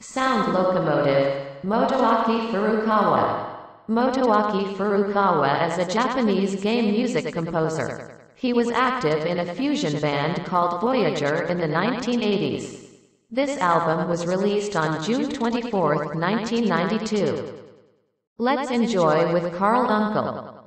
Sound locomotive, Motoaki Furukawa. Motoaki Furukawa is a Japanese game music composer. He was active in a fusion band called Voyager in the 1980s. This album was released on June 24, 1992. Let's enjoy with Carl Uncle.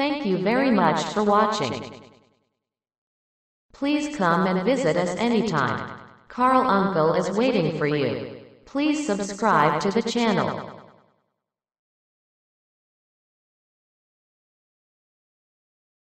Thank you very much for watching. Please come and visit us anytime. Carl Uncle is waiting for you. Please subscribe to the channel.